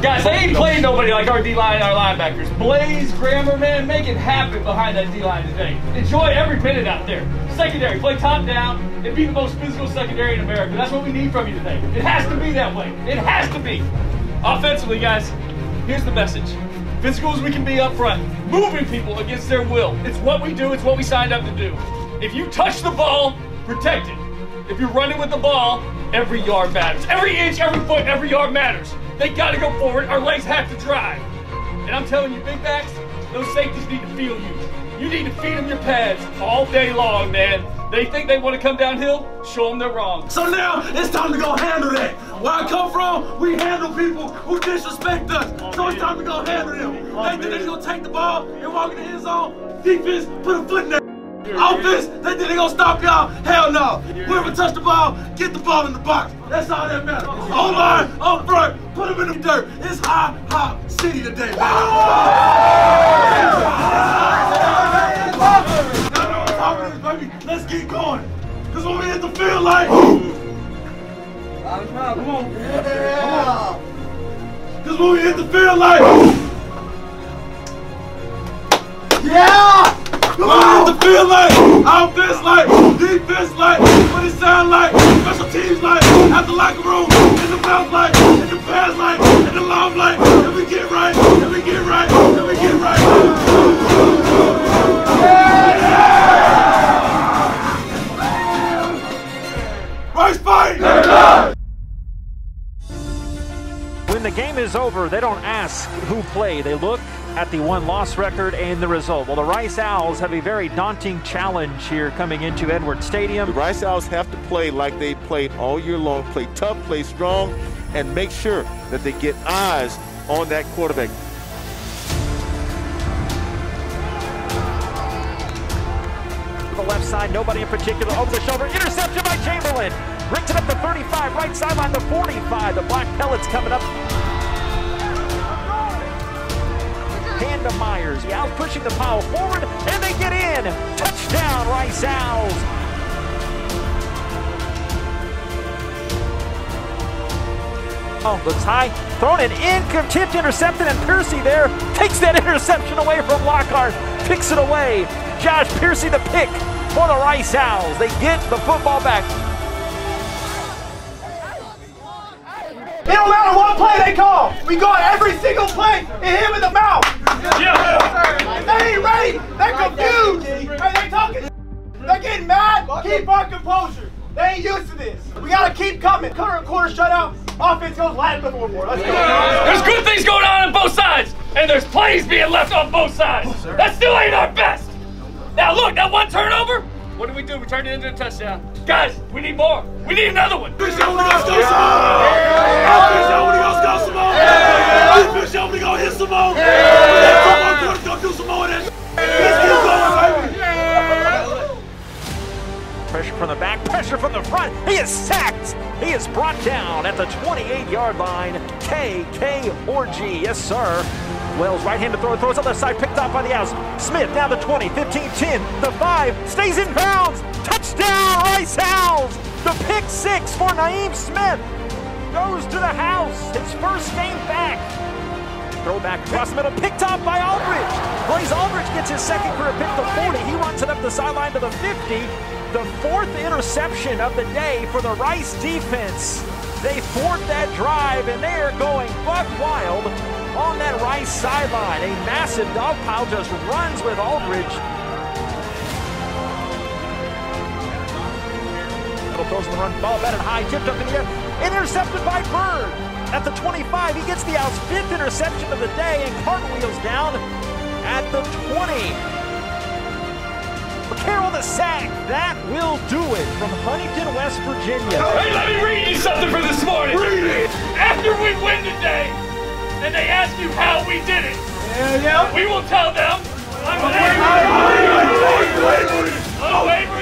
Guys, they ain't playing nobody like our D-line our linebackers. Blaze, Grammer, man, make it happen behind that D-line today. Enjoy every minute out there. Secondary, play top down and be the most physical secondary in America. That's what we need from you today. It has to be that way. It has to be. Offensively, guys, here's the message. Physical as we can be up front, moving people against their will. It's what we do, it's what we signed up to do. If you touch the ball, protect it. If you're running with the ball, every yard matters. Every inch, every foot, every yard matters. They got to go forward. Our legs have to drive. And I'm telling you, big backs, those safeties need to feel you. You need to feed them your pads all day long, man. They think they want to come downhill, show them they're wrong. So now it's time to go handle that. Where I come from, we handle people who disrespect us. Oh, so it's time to go handle them. Oh, they think they're gonna take the ball and walk in the end zone. Defense, put a foot in there. Offense, they think they gonna stop y'all. Hell no. Whoever touch the ball, get the ball in the box. That's all that matters. On line, on front, put them in the dirt. It's hot, hot city today, man. Let's get going. Cause when we hit the field like, come on, come on. Cause when we hit the field like, offense like, defense like, what it sound like, special teams like, at the locker room, in the mouth like, in the pass like, in the love like, if we get right, if we get right, if we get right. Rice fight! When the game is over, they don't ask who played. They look at the one-loss record and the result. Well, the Rice Owls have a very daunting challenge here coming into Edward Stadium. The Rice Owls have to play like they played all year long, play tough, play strong, and make sure that they get eyes on that quarterback. The left side, nobody in particular, over the shoulder, interception by Chamberlain. Brings it up to 35, right sideline to 45. The black pellets coming up. Hand to Myers. Owls pushing the pile forward, and they get in. Touchdown, Rice Owls. Oh, looks high. Thrown an incomplete intercepted, and Pearcy there takes that interception away from Lockhart. Picks it away. Josh Pearcy the pick for the Rice Owls. They get the football back. It don't matter what play they call. We go every single play and hit in the composure. They ain't used to this. We gotta keep coming. Quarter quarter shutout. Offense goes Latin before more. Let's go. There's good things going on on both sides, and there's plays being left on both sides. That still ain't our best. Now look, that one turnover. What did we do? We turned it into a touchdown. Guys, we need more. We need another one. Pressure from the front. He is sacked. He is brought down at the 28-yard line. KK Orgy, yes sir. Wells right hand to throw, throws on the side, picked off by the Owls. Smith now the 20, 15, 10, the 5, stays in bounds. Touchdown, Rice Owls. The pick six for Naeem Smith. Goes to the house, his first game back. Throw back across the middle, picked off by Alldredge. Blaze Alldredge gets his second career pick to 40. He runs it up the sideline to the 50. The fourth interception of the day for the Rice defense. They thwart that drive, and they are going buck wild on that Rice sideline. A massive dog pile just runs with Alldredge. Little throws the run, ball batted high, tipped up in the air, intercepted by Bird. At the 25, he gets the Owls' fifth interception of the day and cartwheels down at the 20. Carroll the sack. That will do it from Huntington, West Virginia. Hey, let me read you something for this morning. Read it. After we win today, and they ask you how we did it, Yeah, yeah. we will tell them. I'm Wait, wait, wait, wait. Unwavering